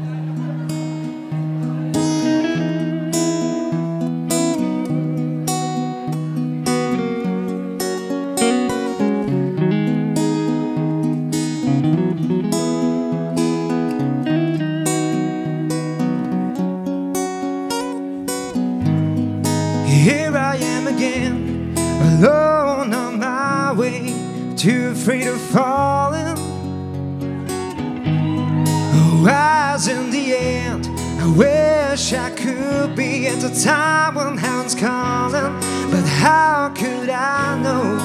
Here I wish I could be at the time when heaven's calling, but how could I know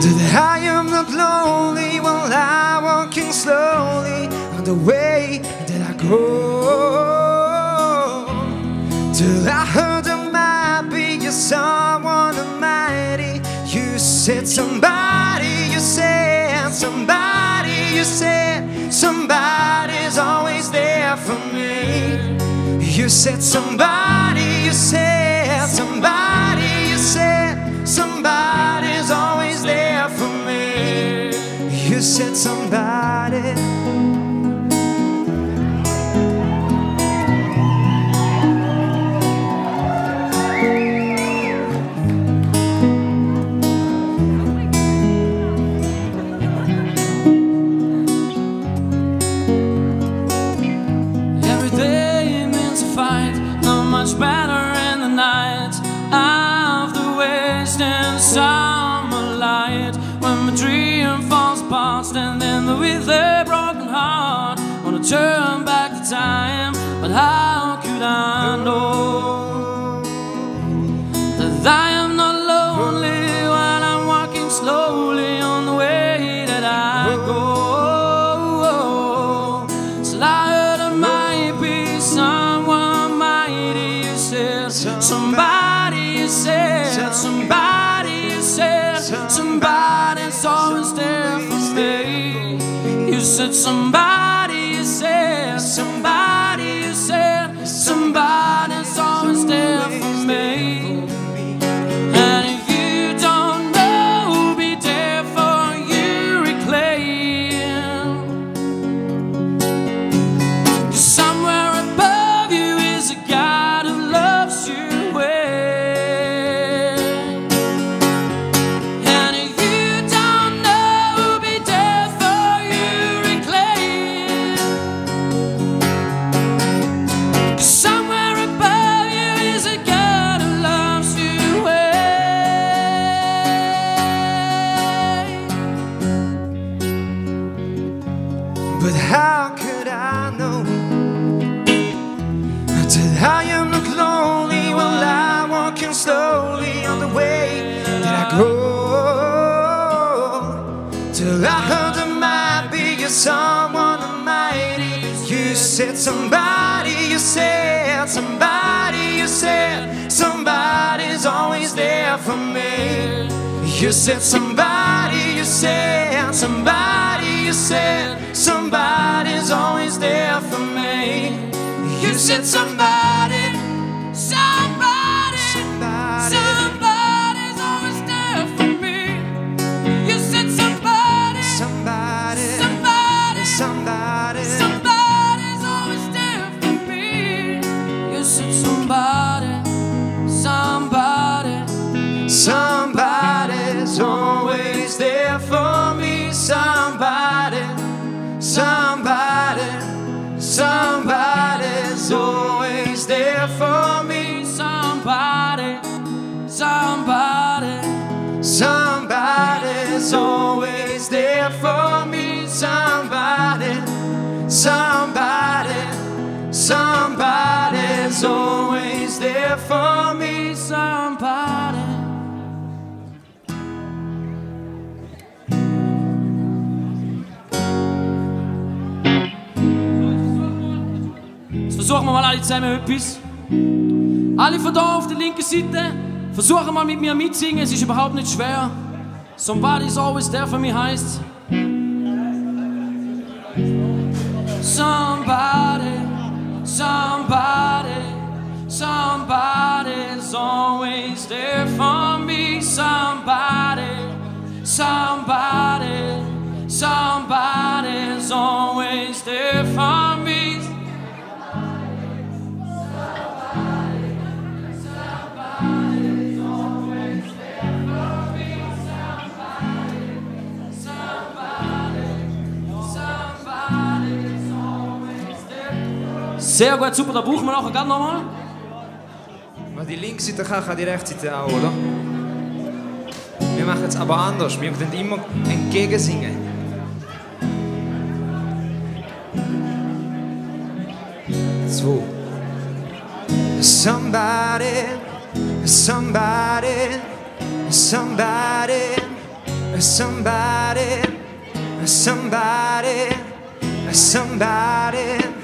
that I am not lonely while I'm walking slowly on the way that I go? Till I heard there might be someone almighty. You said somebody, you said somebody, you said there for me. You said somebody, you said somebody, you said somebody's always there for me. You said somebody. A broken heart. Wanna turn back the time, but how could I know that said somebody. You said somebody. How could I know that I am not lonely while I'm walking slowly on the way that I go? Till I heard there might be someone almighty. You said somebody, you said somebody, you said somebody's always there for me. You said somebody, you said somebody, you said somebody's always there for me. You said somebody, somebody, somebody's always there for me. Somebody. Jetzt versuchen wir mal alle zusammen etwas. Alle von da auf der linken Seite, versuchen mal mit mir mitsingen, es ist überhaupt nicht schwer. Somebody's always there for me heißt. Somebody, somebody, somebody's always there for me. Somebody, somebody, somebody's always there Sehr gut, super, da brauchen wir nachher gerade nochmal. Mal die linke Seite kann, kann die rechte Seite auch, oder? Wir machen es aber anders. Wir können immer entgegensingen. Zwei. Somebody, somebody, somebody, somebody, somebody, somebody,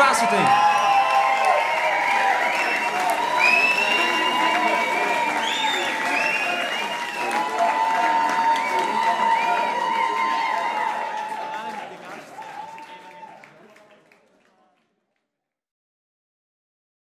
espaço tem.